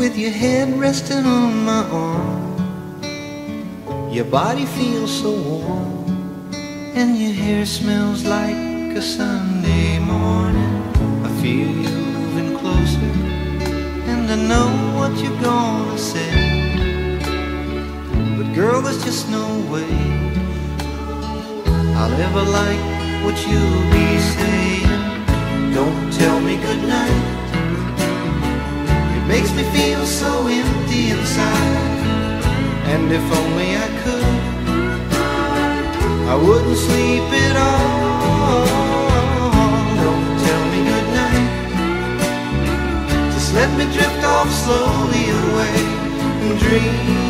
with your head resting on my arm. Your body feels so warm, and your hair smells like a Sunday morning. I feel you moving closer, and I know what you're gonna say. But girl, there's just no way I'll ever like what you'll be saying. Don't tell me goodnight. Makes me feel so empty inside. And if only I could, I wouldn't sleep at all. Don't tell me goodnight. Just let me drift off slowly away and dream.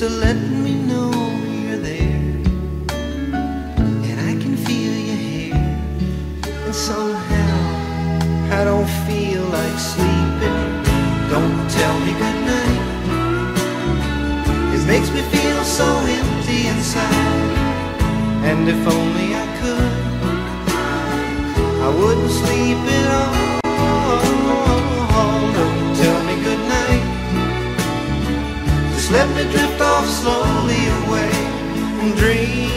To let me know you're there. And I can feel your hair. And somehow I don't feel like sleeping. Don't tell me goodnight. It makes me feel so empty inside. And if I slowly away and dream.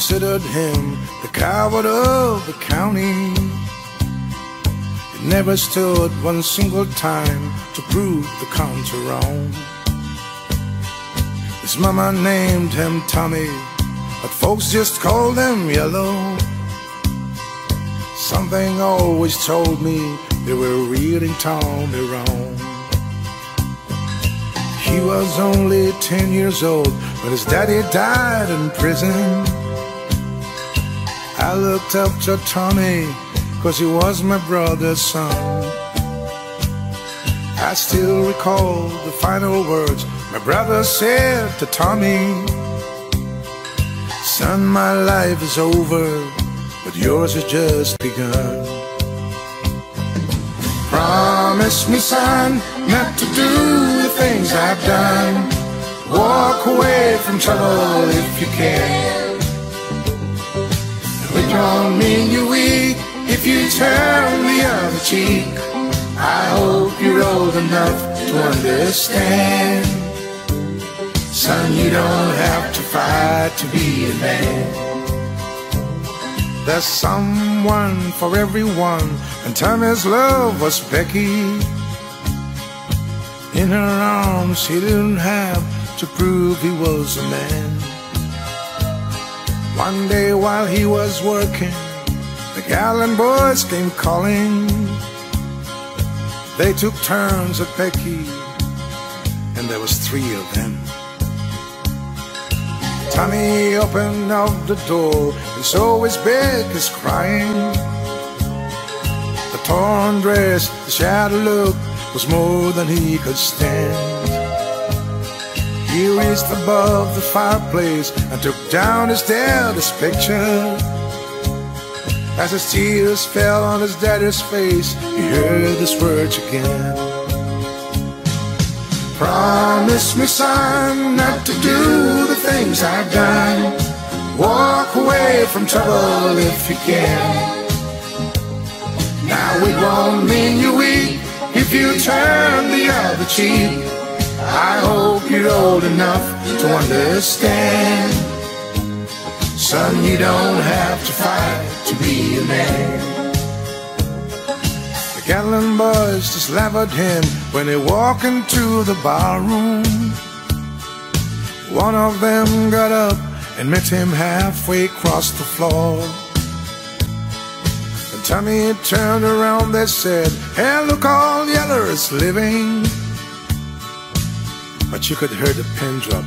Considered him the coward of the county. He never stood one single time to prove the counter wrong. His mama named him Tommy, but folks just called him Yellow. Something always told me they were reading Tommy wrong. He was only 10 years old when his daddy died in prison. I looked up to Tommy cause he was my brother's son. I still recall the final words my brother said to Tommy. Son, my life is over, but yours has just begun. Promise me, son, not to do the things I've done. Walk away from trouble if you can. Don't mean you're weak if you turn the other cheek. I hope you're old enough to understand. Son, you don't have to fight to be a man. There's someone for everyone, and Tommy's love was Becky. In her arms, he didn't have to prove he was a man. One day while he was working, the Gatlin boys came calling. They took turns at Becky, and there was three of them. Tommy opened up the door and saw his Becky's crying. The torn dress, the shattered look was more than he could stand. Placed above the fireplace and took down his daddy's picture. As his tears fell on his daddy's face, he heard these words again. Promise me, son, not to do the things I've done. Walk away from trouble if you can. Now it won't mean you're weak if you turn the other cheek. I hope you're old enough to understand. Son, you don't have to fight to be a man. The Gatlin boys just laughed him when he walked into the barroom. One of them got up and met him halfway across the floor. And Tommy turned around, they said, Hey, look, all yeller is living. But you could hear the pin drop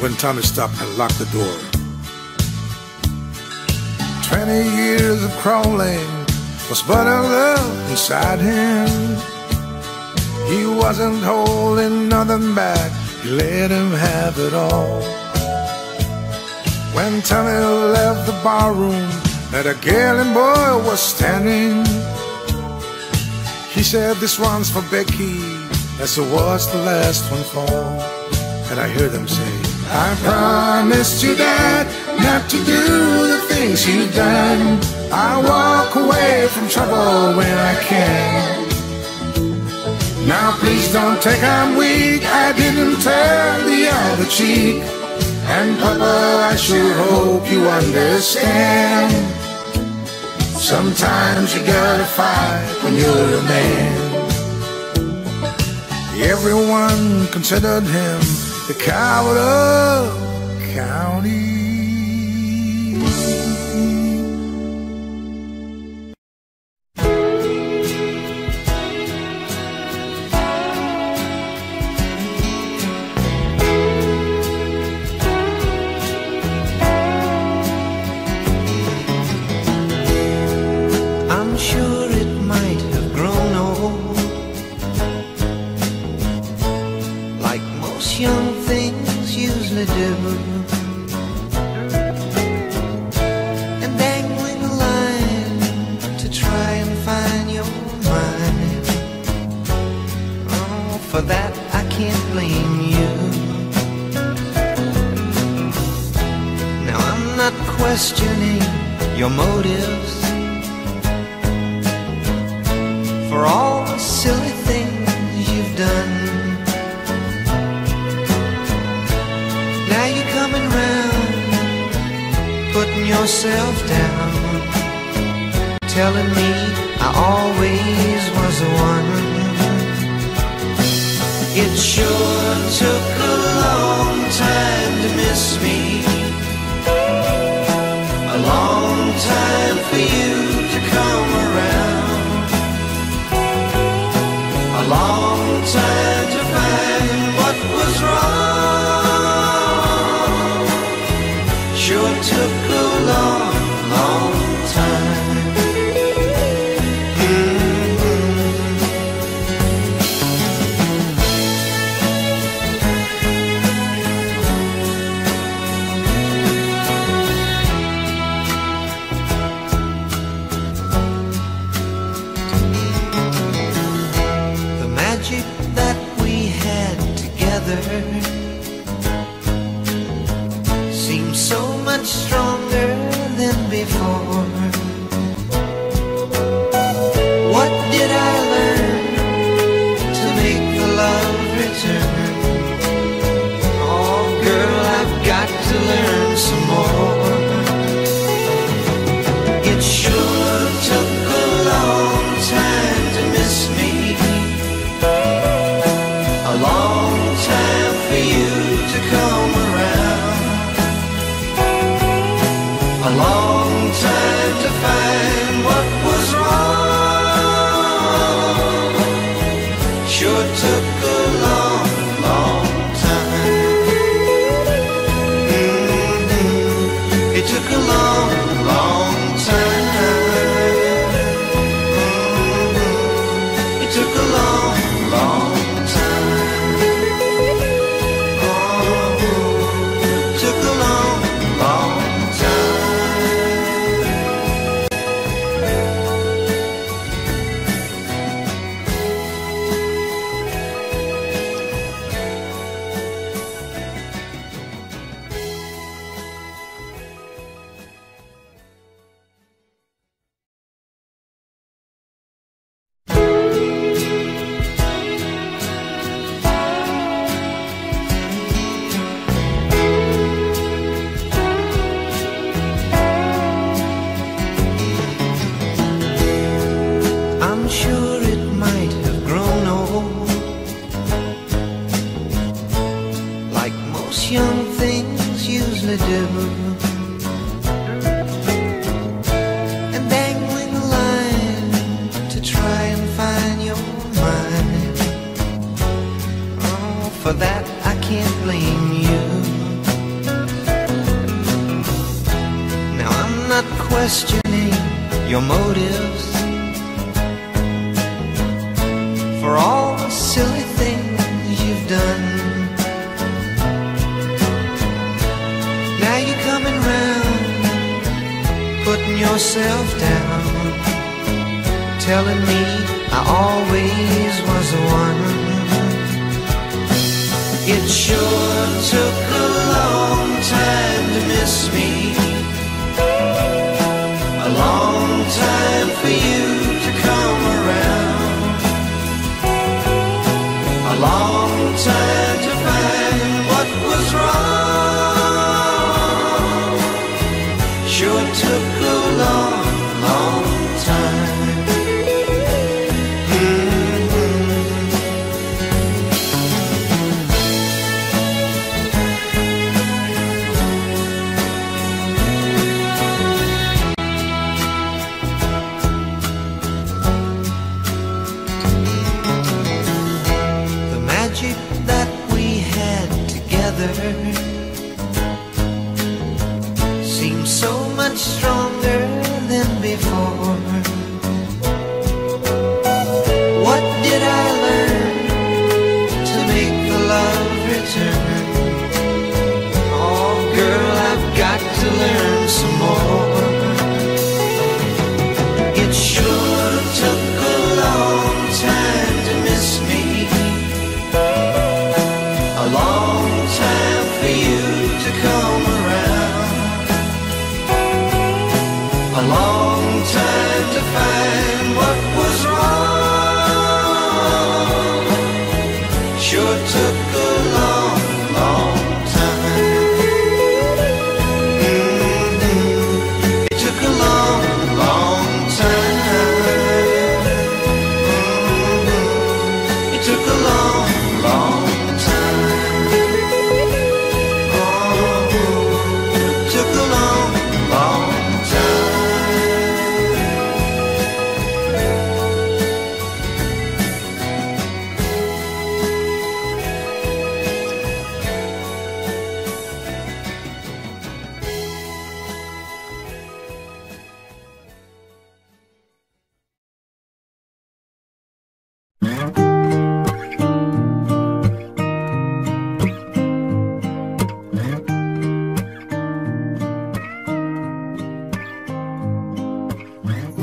when Tommy stopped and locked the door. Twenty years of crawling was but a love inside him. He wasn't holding nothing back, he let him have it all. When Tommy left the barroom, that a Gatlin boy was standing. He said, This one's for Becky as it was the last one for. And I hear them say, I promised you that not to do the things you've done. I walk away from trouble when I can. Now please don't take I'm weak. I didn't turn the other cheek. And Papa, I sure hope you understand. Sometimes you gotta fight when you're a man. Everyone considered him the coward of county. day yourself down, telling me I always was the one. It sure took a long time to miss me. A long time for you to come around. A long time to find what was wrong. Sure took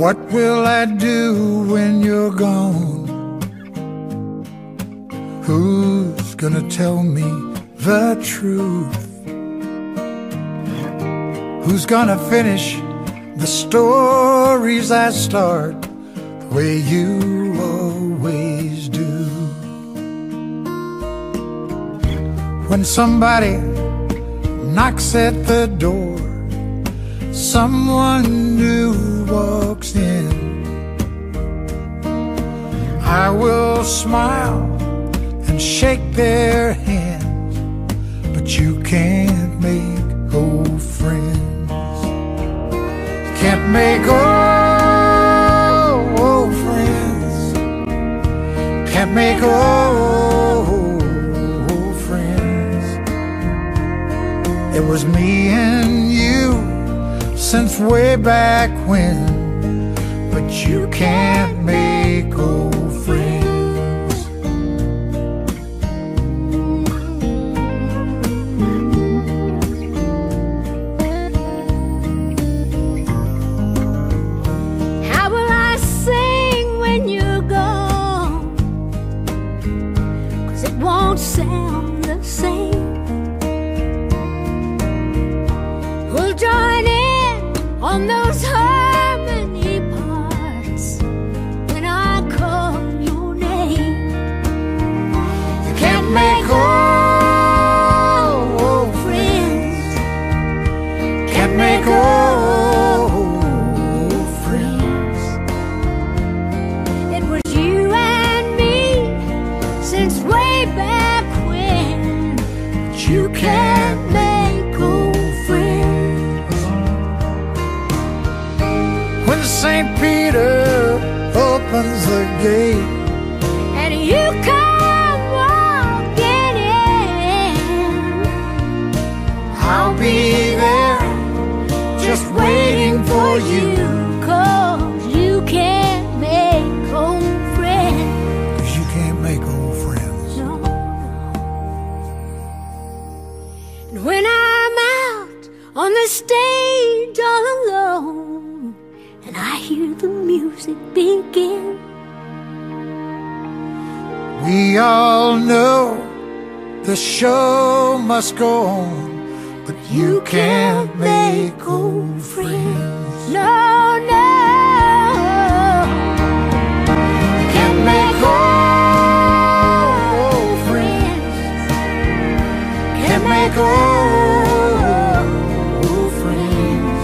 What will I do when you're gone? Who's gonna tell me the truth? Who's gonna finish the stories I start the way you always do? When somebody knocks at the door someone new walks in, I will smile and shake their hands, but you can't make old friends. Can't make old, old friends. Can't make old, old friends. It was me and you since way back when, but you can't make old gate. And you come walking in. I'll be there, just waiting waiting for you. All know the show must go on, but you can't make old friends. no, no. Can't make old friends. Can't make old friends.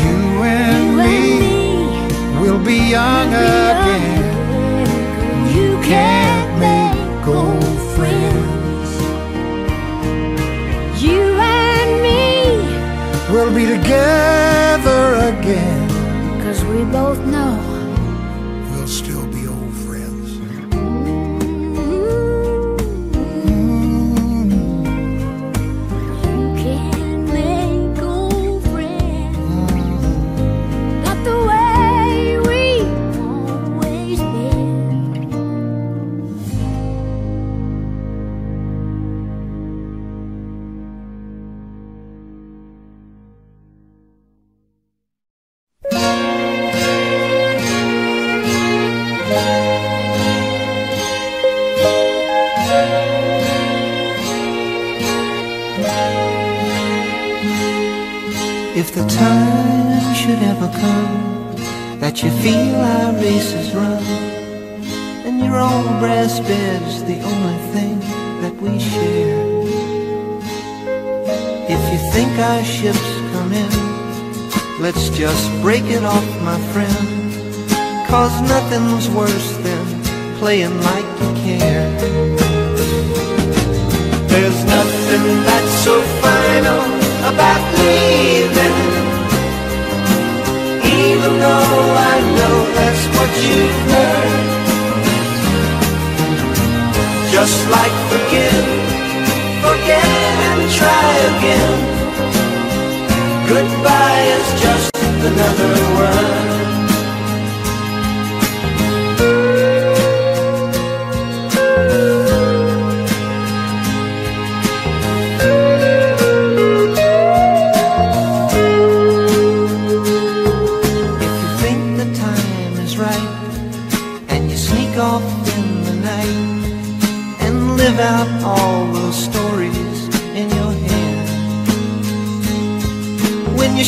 You and You me and me. will be young again. Together again. cause we both the time should ever come that you feel our race is run, and your old brass bed's the only thing that we share. If you think our ship's come in, let's just break it off, my friend. Cause nothing's worse than playing like you care. There's nothing that's so final about leaving. Even though I know that's what you've heard. Just like forgive, forget and try again. Goodbye is just another word.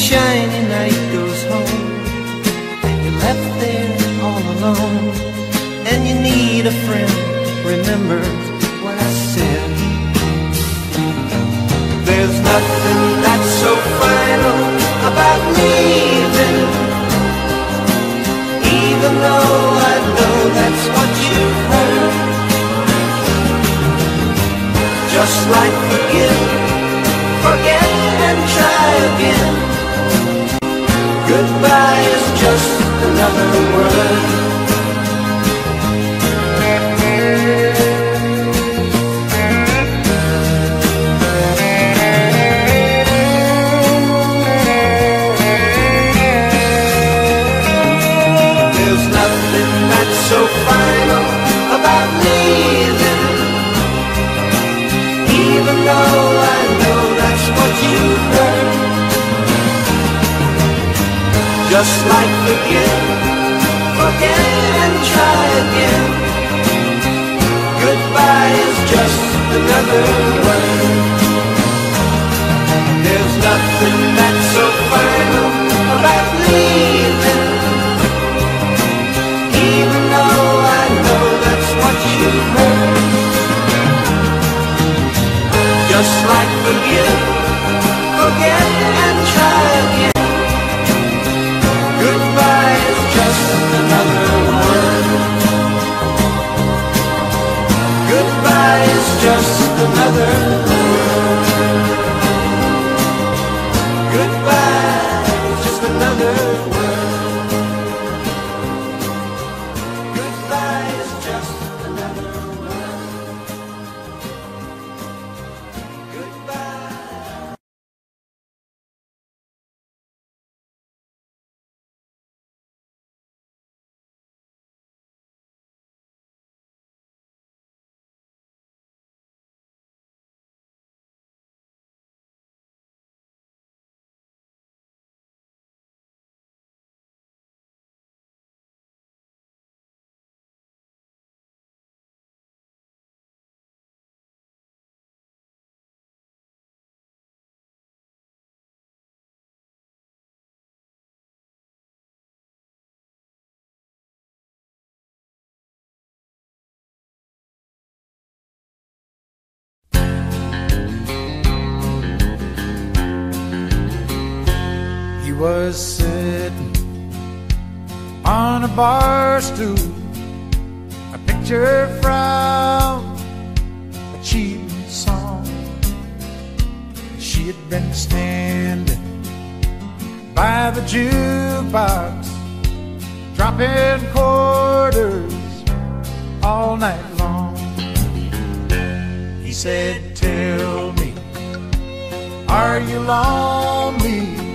Shiny night goes home and you're left there all alone and you need a friend, remember what I said. There's nothing that's so final about leaving. Even though I know that's what you've heard. Just like forgive, forget and try again. Goodbye is just another word. There's nothing that's so final about leaving. Even though I Just like forgive, forget and try again. Goodbye is just another word. There's nothing was sitting on a bar stool, a picture from a cheap song. She had been standing by the jukebox, dropping quarters all night long. He said, Tell me, are you lonely?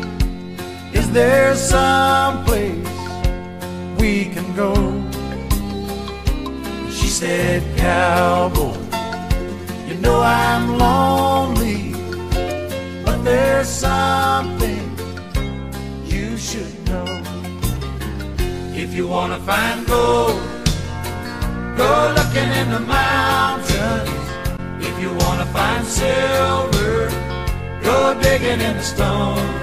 Is there some place we can go? She said, Cowboy, you know I'm lonely, but there's something you should know. If you wanna find gold, go looking in the mountains. If you wanna find silver, go digging in the stones.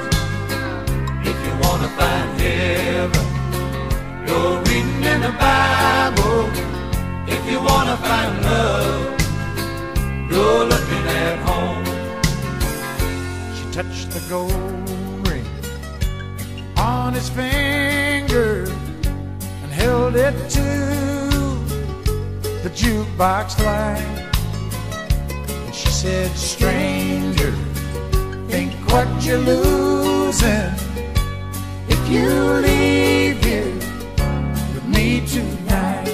Wanna find heaven, go reading in the Bible. If you wanna find love, go looking at home. She touched the gold ring on his finger and held it to the jukebox light. And she said, Stranger, think what you're losing you leave here with me tonight.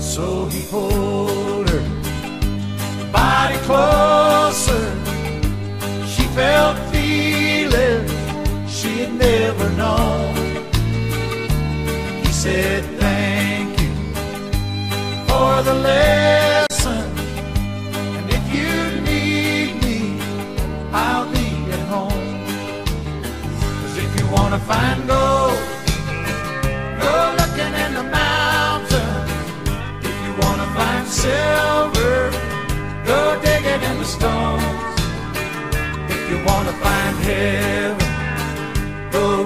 So he pulled her body closer. She felt feelings she had never known. He said, Thank you for the lesson. Cause if you wanna find gold, go looking in the mountains. If you wanna find silver, go digging in the stones. If you wanna find heaven, go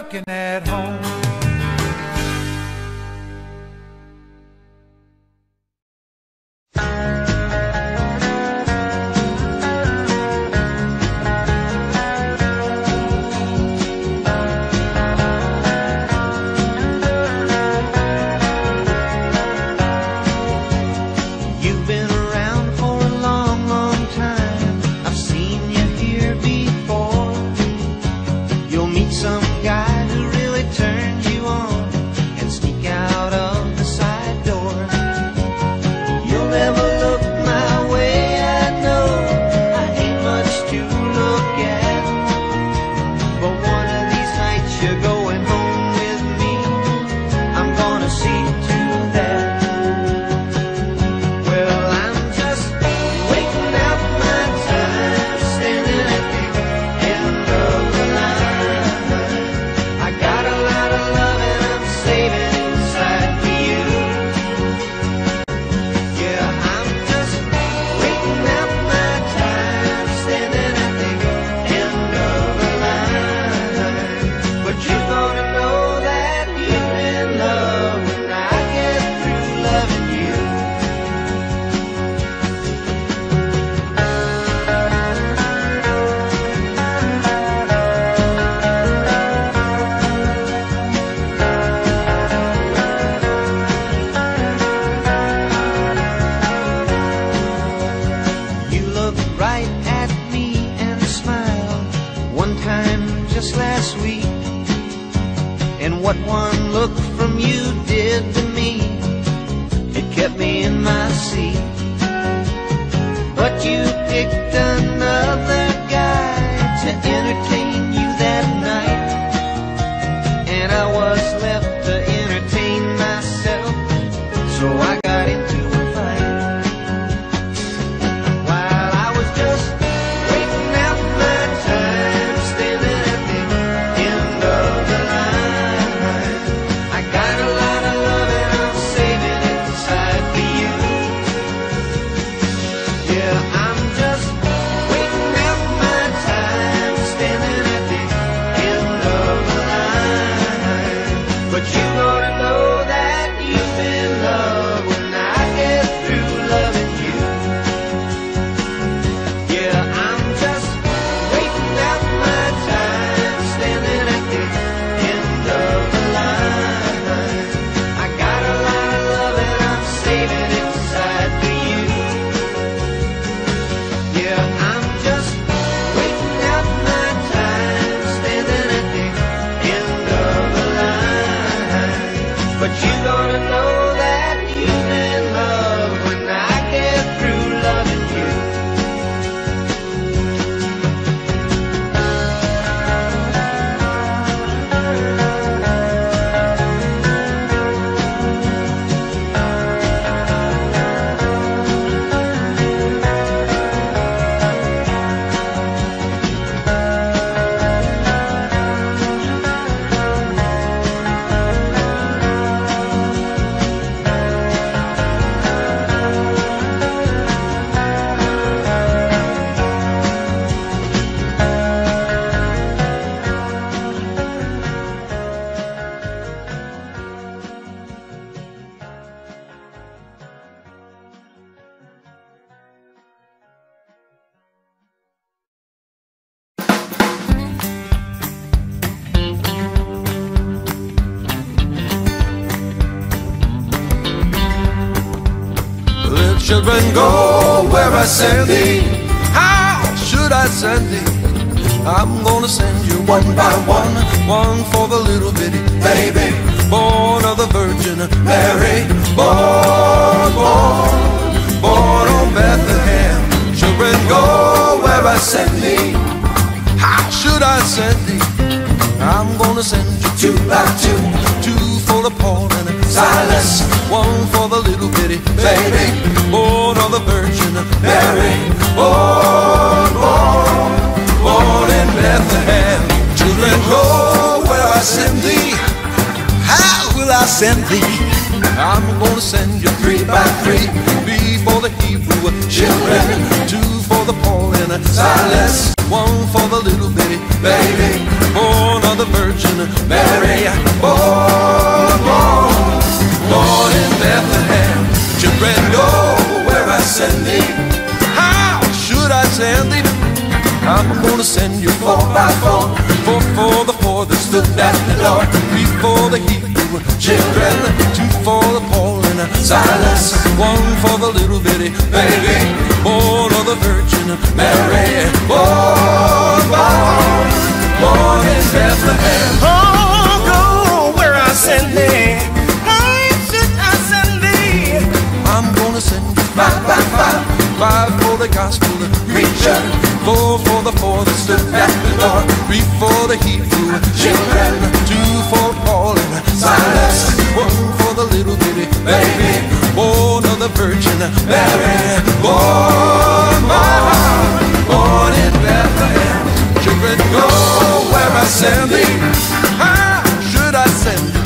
looking at home. Children, go where I send thee. How should I send thee? I'm gonna send you one by one, one for the little bitty baby, born of the Virgin Mary, born, born, born on Bethlehem. Children, go where I send thee. How should I send thee? I'm gonna send you two by two, two for the Paul and Silas, one for bitty baby, born of the Virgin Mary, born, born, born in Bethlehem. Children, go where I send thee. How will I send thee? I'm gonna send you three by three, three for the Hebrew children, two for the Paul and Silas, one for the little bitty baby, born of the Virgin Mary, I'm gonna send you four by four, four for the four that stood at the door, three for the Hebrew children, two for the Paul and Silas, one for the little bitty baby, born of the Virgin Mary, born, born, born in Bethlehem. Oh, go where I send thee. Why should I send thee? I'm gonna send you five by five, five for the gospel preacher, four for the four that stood at the door, three for the Hebrew children, two for Paul and Silas, one for the little bitty baby, born of the Virgin Mary, born, born, born in Bethlehem. Children, go where I send thee. How should I send you?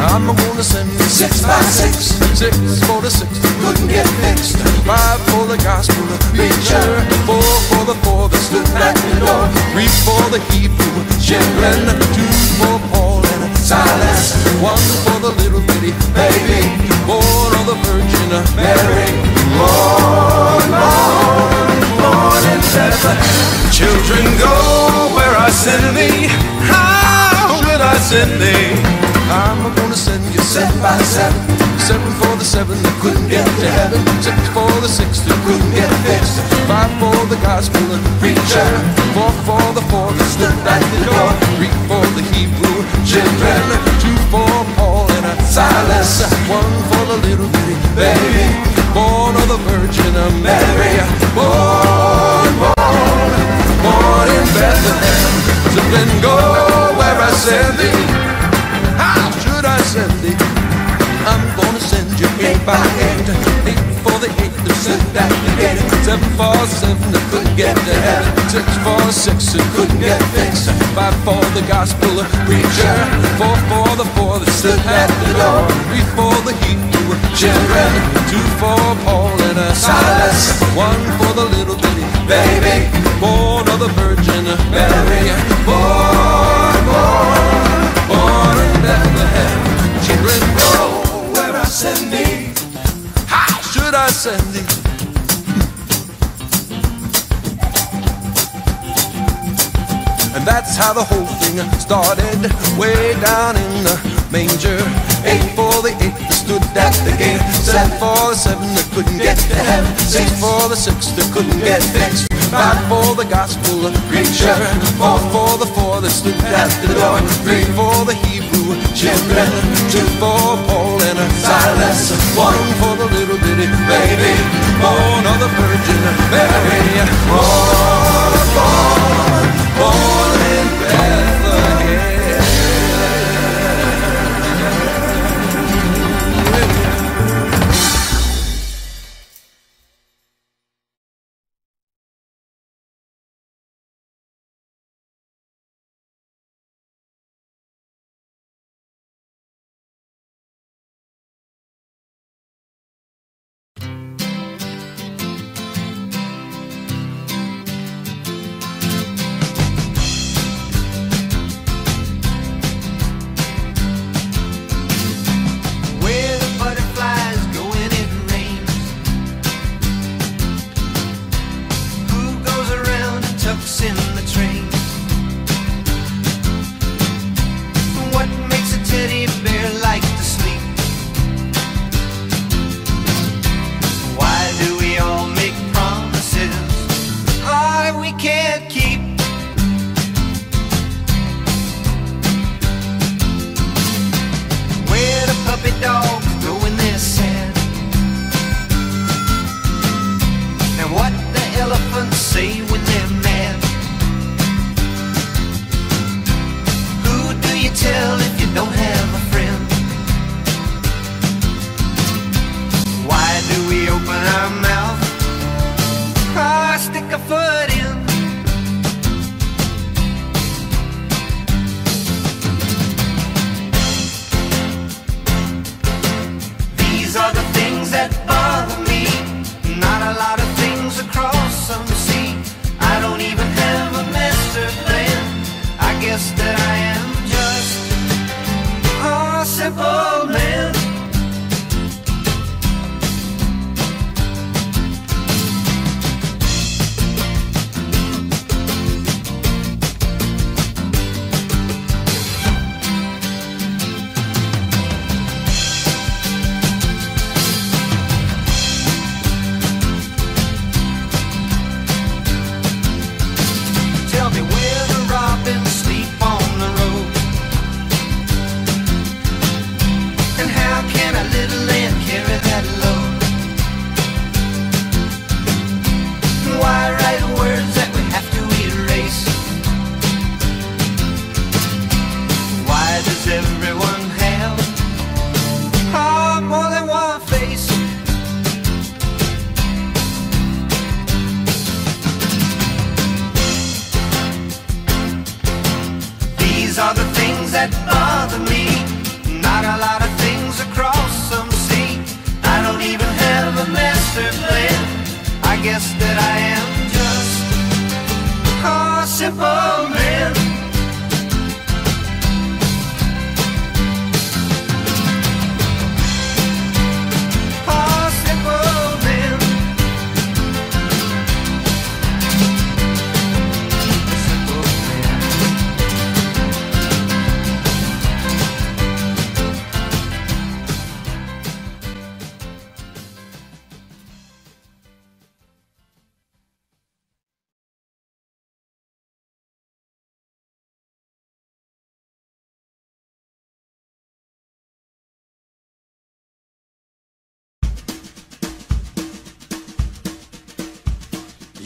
I'm gonna send you six by six, six for the six couldn't get fixed, five for the gospel preacher, four for the four that stood at the door, three for the Hebrew children, two for Paul and Silas, one for the little bitty baby, born of the Virgin Mary, born, born, born in Bethlehem. Children, go where I send thee. How should I send thee? I'm gonna send you seven by seven. Seven for the seven that couldn't get to heaven. Six for the six that couldn't get fixed. Five for the gospel and preacher. Four for the four that stood at the door. Three for the Hebrew children. Two for Paul and Silas. One for the little bitty baby. Born of the Virgin of Mary. Born, born, born in Bethlehem. So then go where I send 747 that couldn't get to heaven. 646 that couldn't get fixed. 5 for the gospel preacher. 4 for the four that stood at the door. 3 for the Hebrew children. 2 for Paul and a Silas. 1 for the little bitty baby. Born of the Virgin Mary. Born, born, born in Bethlehem. Children, go where I send thee. How should I send thee? And that's how the whole thing started, way down in the manger. Eight for the eight that stood at the gate. Seven for the seven that couldn't get to heaven. Six for the six that couldn't get fixed. Five for the gospel preacher. Four for the four that stood at the door. Three for the Hebrew children. Two for Paul and Silas. One for the little bitty baby. Born of the Virgin Mary. Born,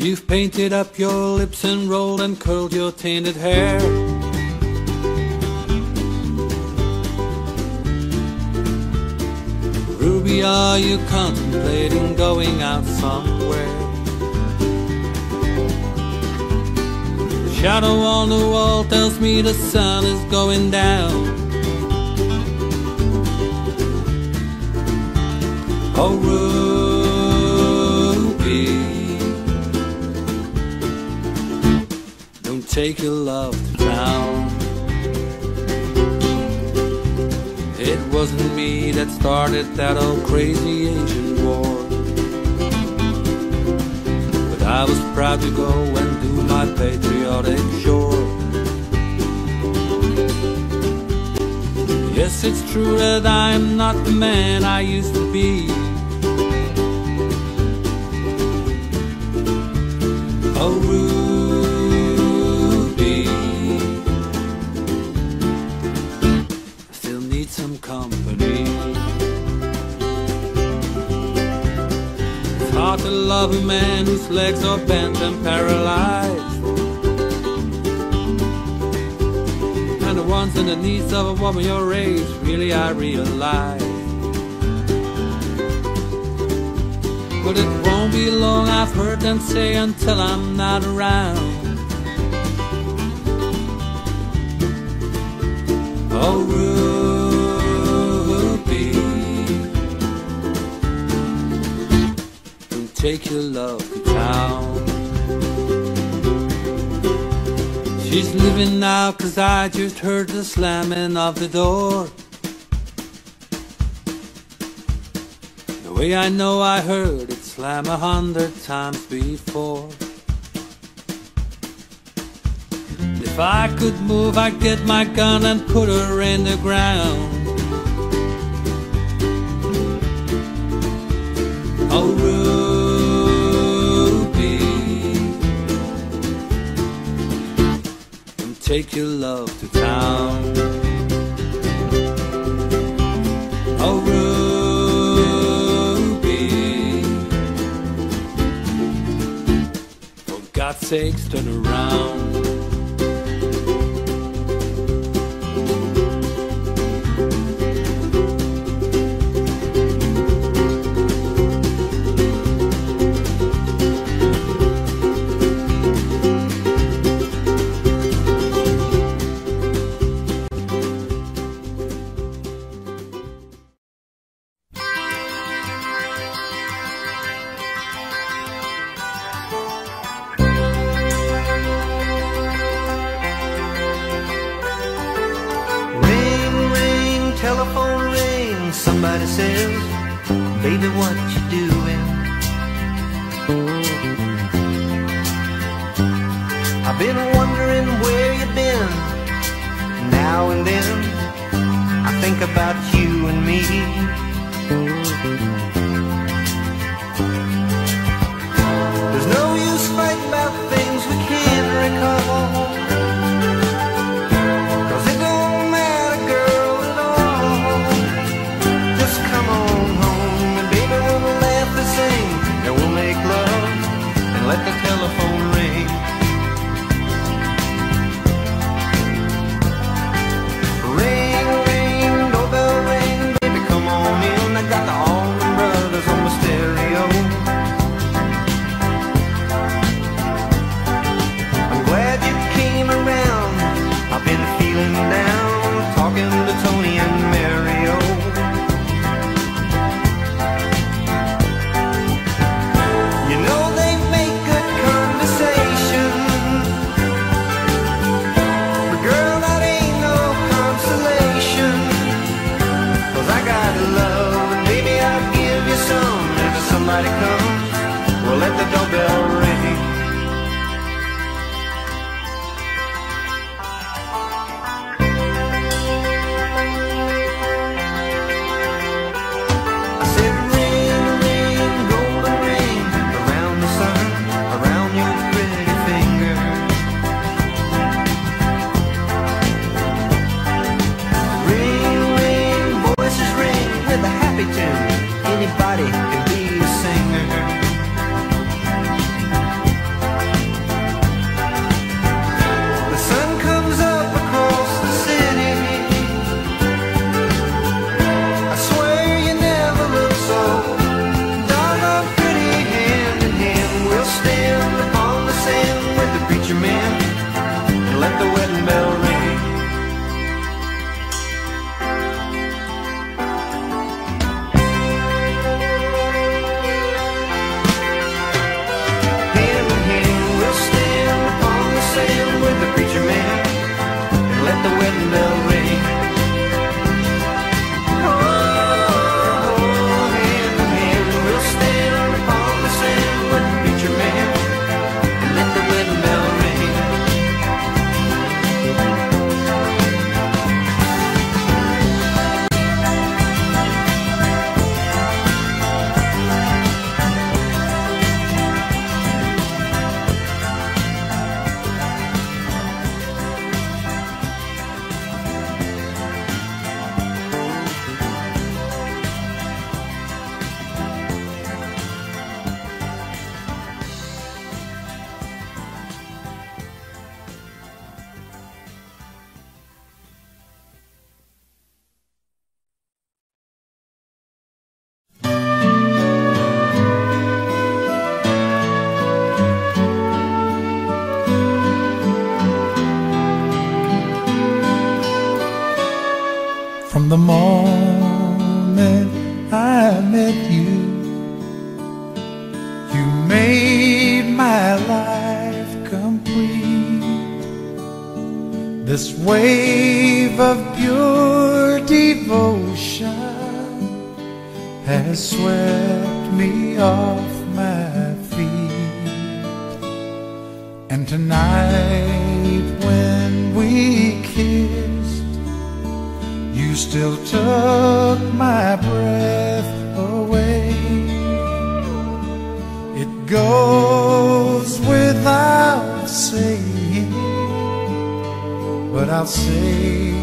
You've painted up your lips and rolled and curled your tainted hair. Ruby, are you contemplating going out somewhere? The shadow on the wall tells me the sun is going down. Oh, Ruby, take your love to town. It wasn't me that started that old crazy Asian war. But I was proud to go and do my patriotic chore. Yes, it's true that I'm not the man I used to be. Oh, love a man whose legs are bent and paralyzed. And the wants and the needs of a woman your age, really I realize. But it won't be long, I've heard them say, until I'm not around. Oh, Ruby, take your love to town. She's leaving now, cause I just heard the slamming of the door. The way I know I heard it slam a hundred times before. If I could move, I'd get my gun and put her in the ground. Oh, take your love to town. Oh, Ruby, for God's sakes, turn around. the moment I met you, you made my life complete. This wave of pure devotion has swept me off my feet. And tonight when we still took my breath away. It goes without saying, but I'll say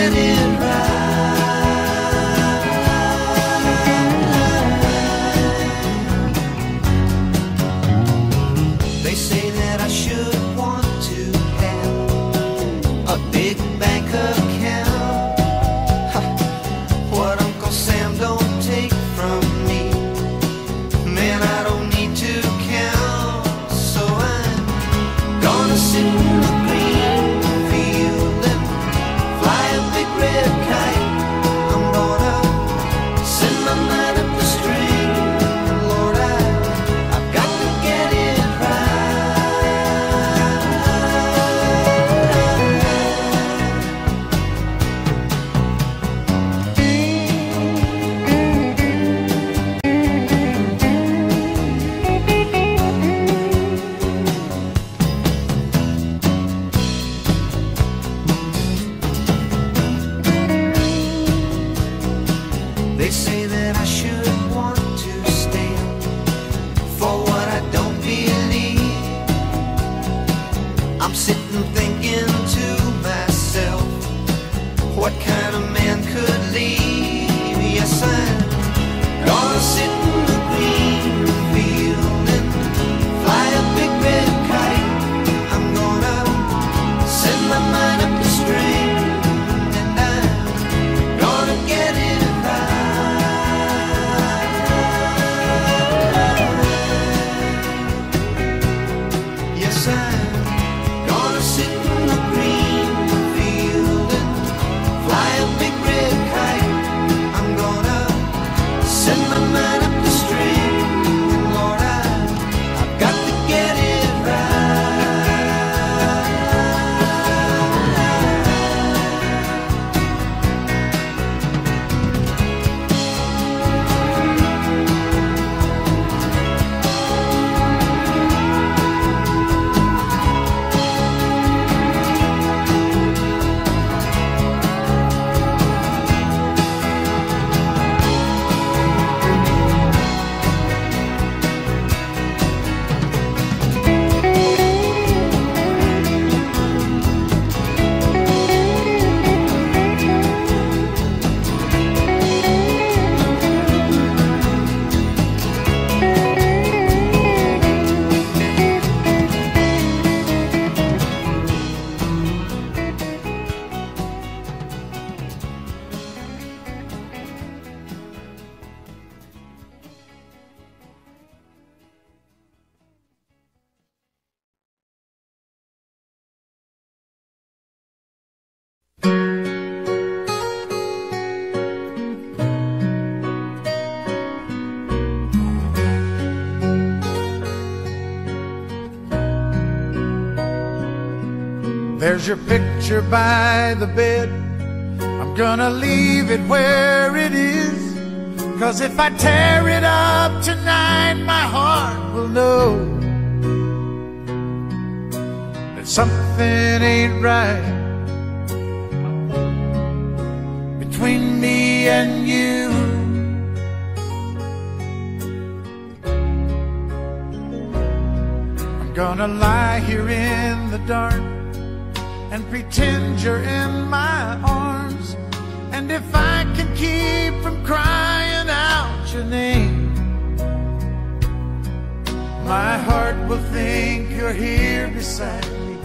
it is. There's your picture by the bed. I'm gonna leave it where it is. Cause if I tear it up tonight, my heart will know that something ain't right between me and you. I'm gonna lie here in the dark and pretend you're in my arms. And if I can keep from crying out your name, my heart will think you're here beside me.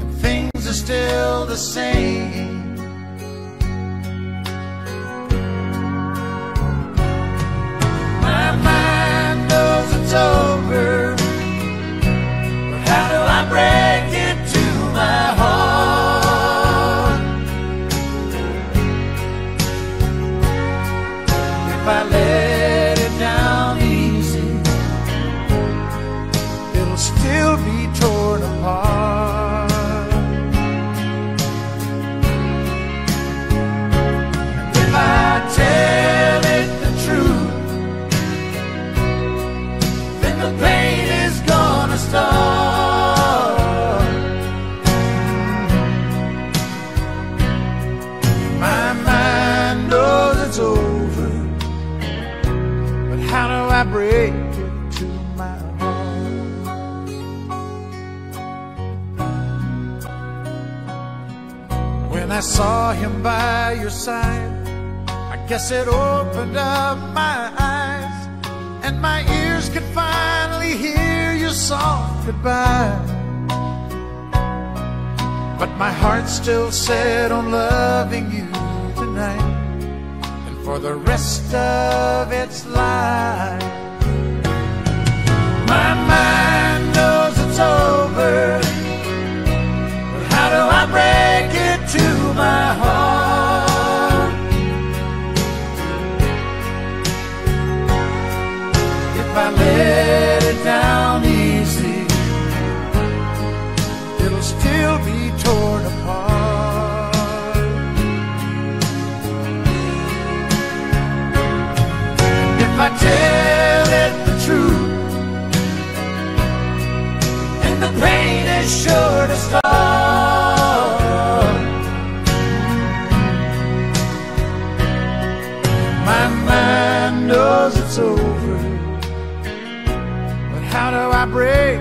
And things are still the same. My mind knows it's over. Guess it opened up my eyes, and my ears could finally hear your soft goodbye. But my heart's still set on loving you tonight and for the rest of its life. My mind knows it's over, but how do I break it to my heart? Let it down easy, it'll still be torn apart. If I tell it the truth, and the pain is sure to start. Break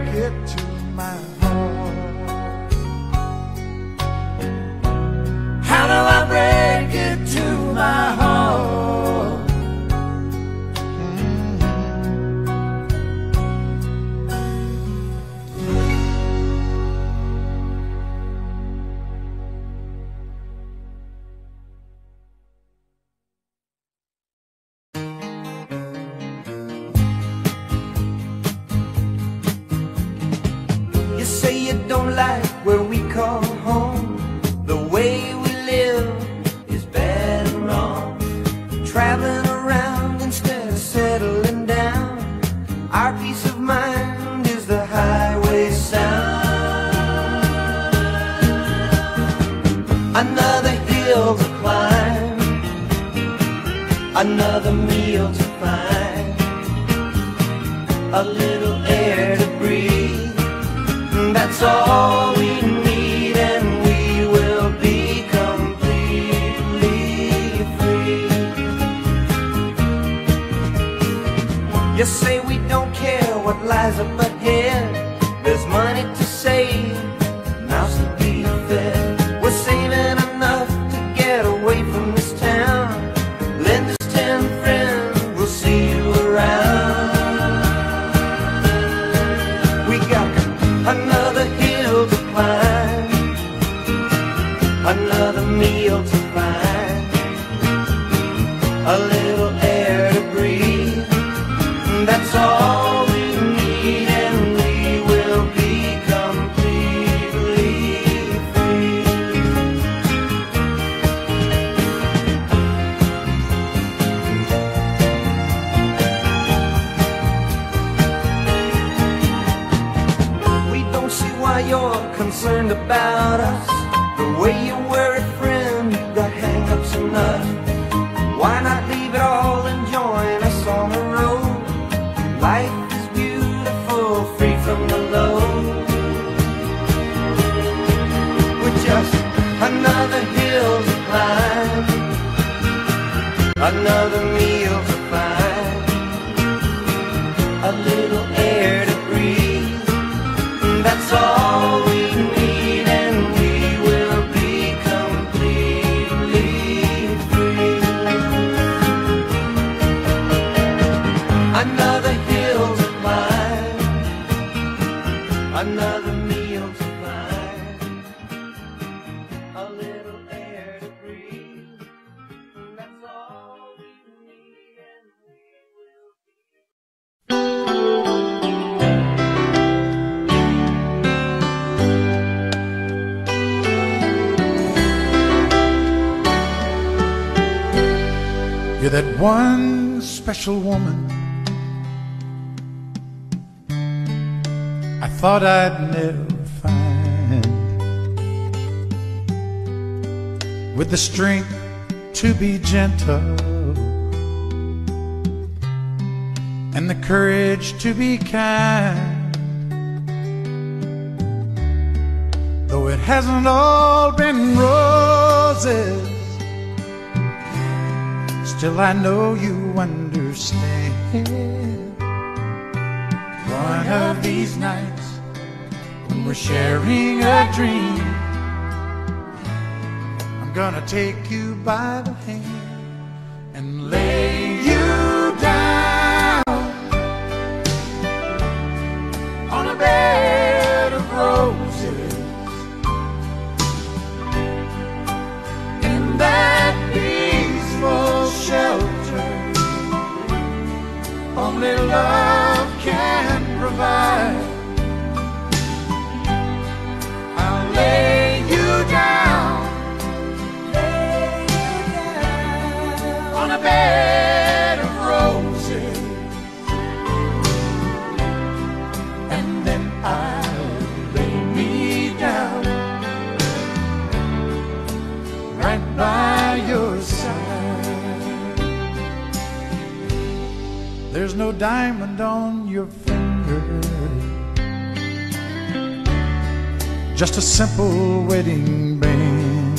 traveling around instead of settling down. Our peace of mind is the highway sound. Another hill to climb, another meal to find, a little air to breathe. That's all. that one special woman I thought I'd never find. With the strength to be gentle and the courage to be kind. Though it hasn't all been roses Still I know you understand. One of these nights When we're sharing a dream I'm gonna take you by the hand. simple wedding band.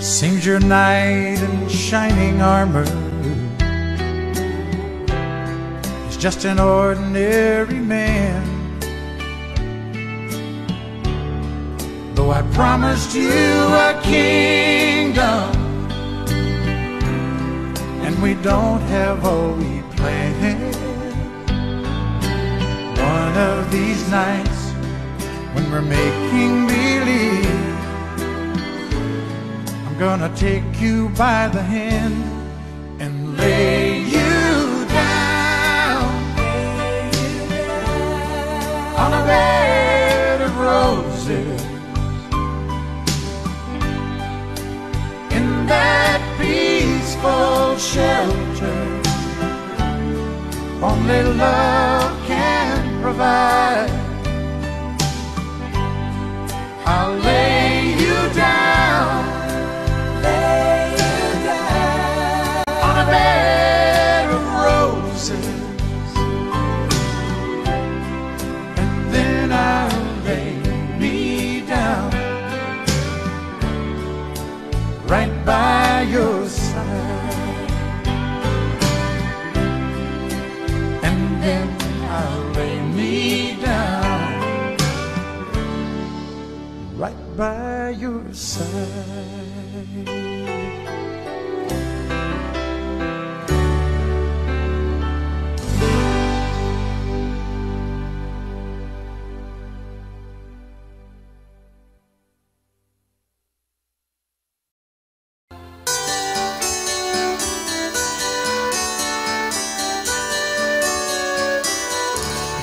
Seems your knight in shining armor is just an ordinary man. Though I promised you a kingdom, and we don't have all we planned. One of these nights when we're making believe. I'm gonna take you by the hand and lay you down on a bed of roses. In that peaceful shelter, only love can provide. I'll lay you down,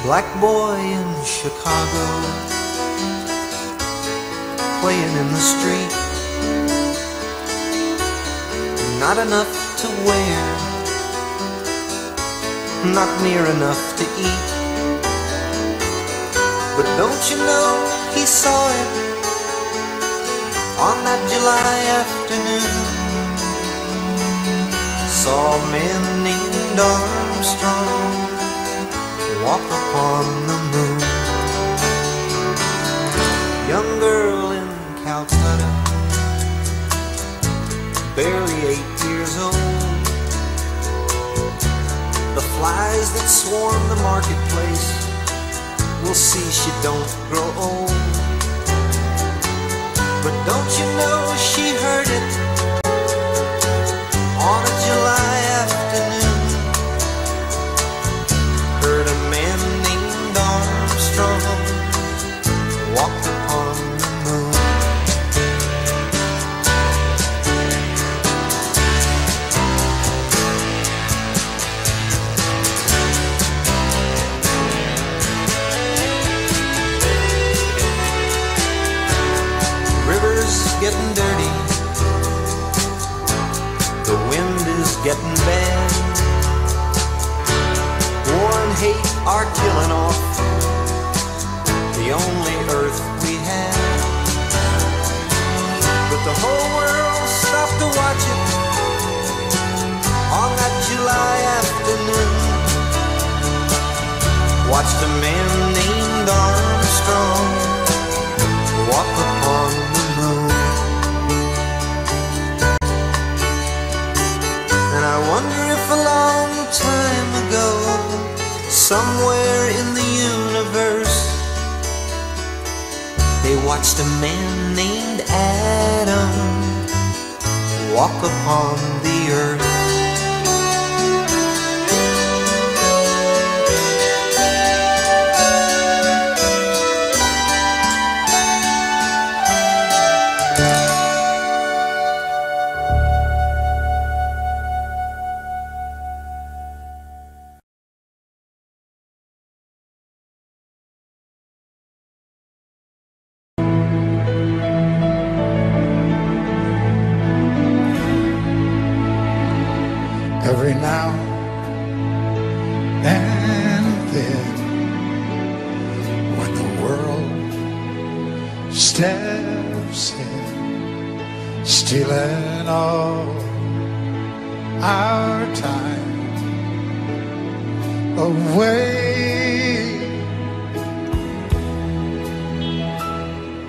Black boy in Chicago, playing in the street. Not enough to wear, not near enough to eat. But don't you know he saw it on that July afternoon? Saw a man named Armstrong walk upon the moon. Barely eight years old. The flies that swarm the marketplace will see she don't grow old. But don't you know she heard it are killing off the only earth we have. But the whole world stopped to watch it on that July afternoon. Watched a man named somewhere in the universe, they watched a man named Adam walk upon the earth.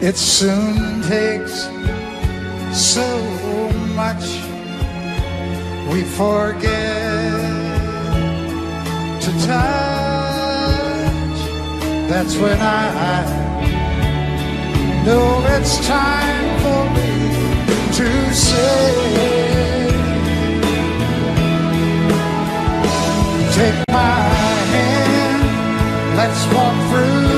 It soon takes so much we forget to touch. That's when I know it's time for me to say, Take my hand, let's walk through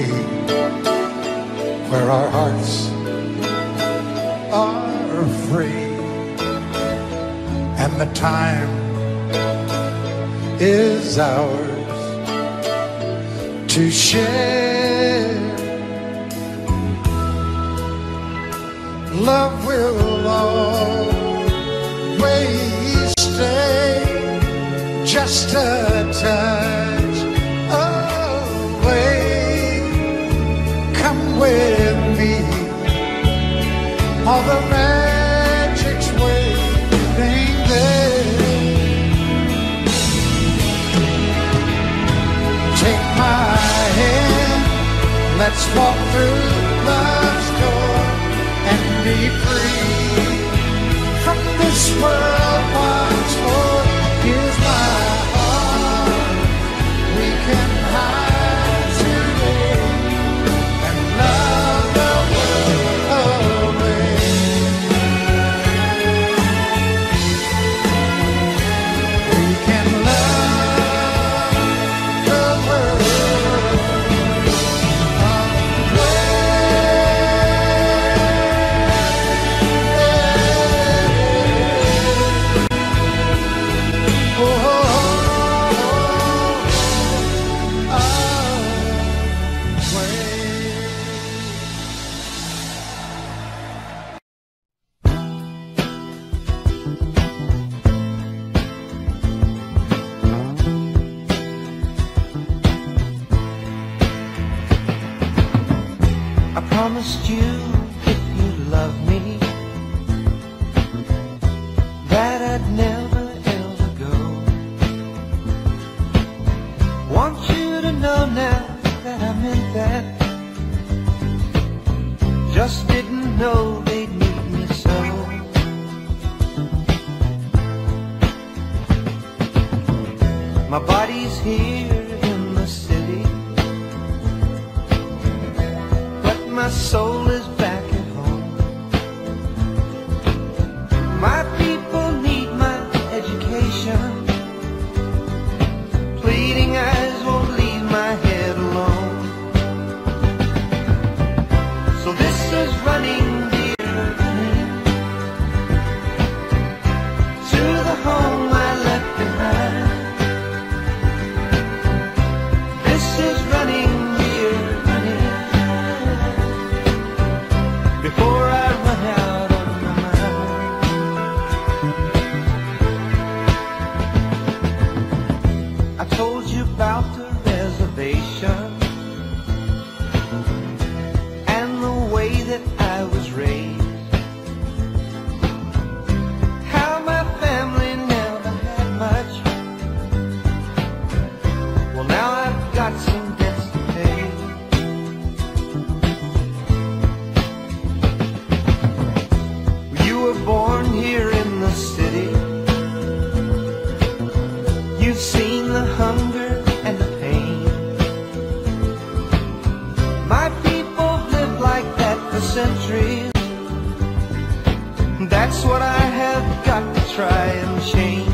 where our hearts are free and the time is ours to share. Love will always stay just a touch away. Come with all the magic's waiting there. Take my hand, let's walk through love's door and be free from this world. Centuries. That's what I have got to try and change.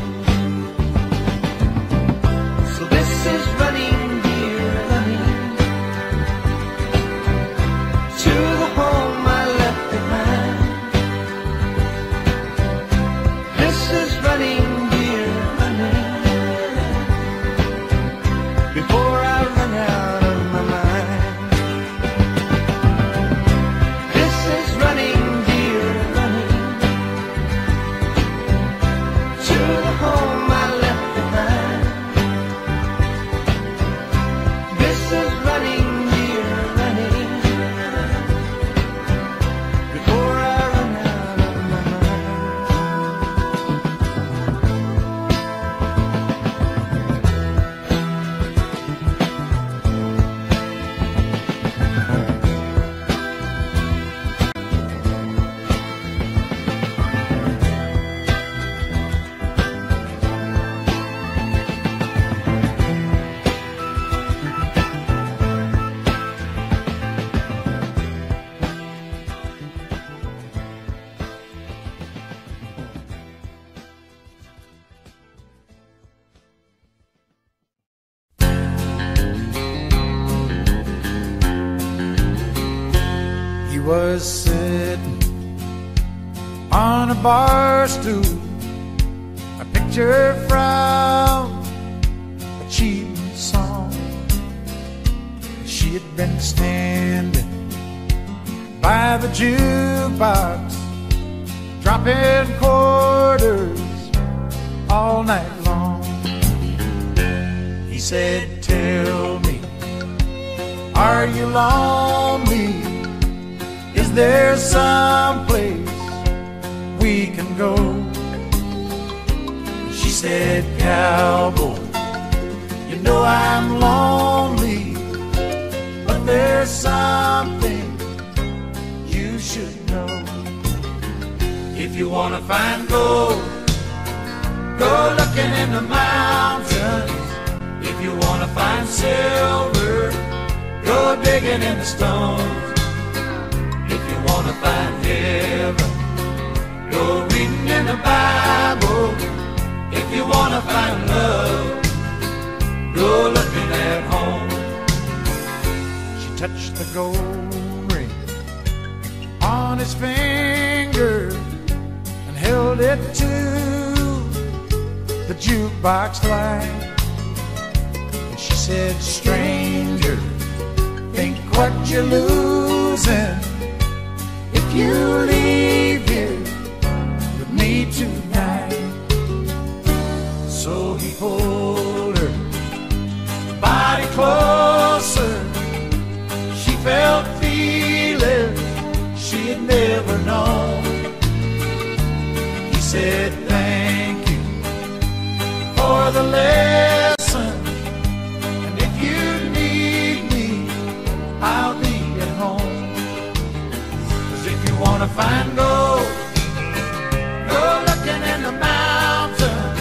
Bar stool, a picture from a cheating song. She had been standing by the jukebox, dropping quarters all night long. He said, Tell me, are you lonely? Is there some place go? She said, Cowboy, you know I'm lonely, but there's something you should know. If you wanna find gold, go looking in the mountains. If you wanna find silver, go digging in the stones. If you wanna find heaven, go reading in the Bible. If you wanna find love, go looking at home. She touched the gold ring on his finger and held it to the jukebox light. And she said, Stranger, think what you're losing if you leave tonight. So he pulled her body closer. She felt feelings she had never known. He said, Thank you for the lesson. And if you need me, I'll be at home. Cause if you wanna find gold, in the mountains.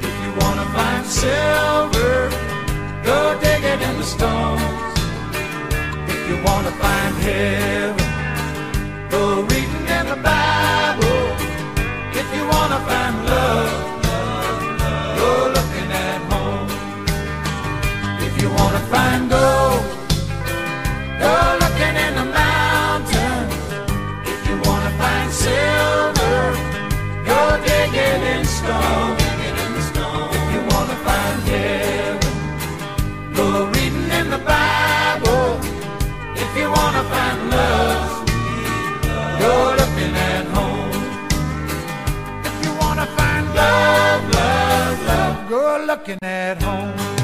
If you wanna find silver, go digging in the stones. If you wanna find heaven, go reading in the Bible. If you wanna find love, go looking at home. If you wanna find gold, wanna find love, go looking at home. If you wanna find love, love, love, go looking at home.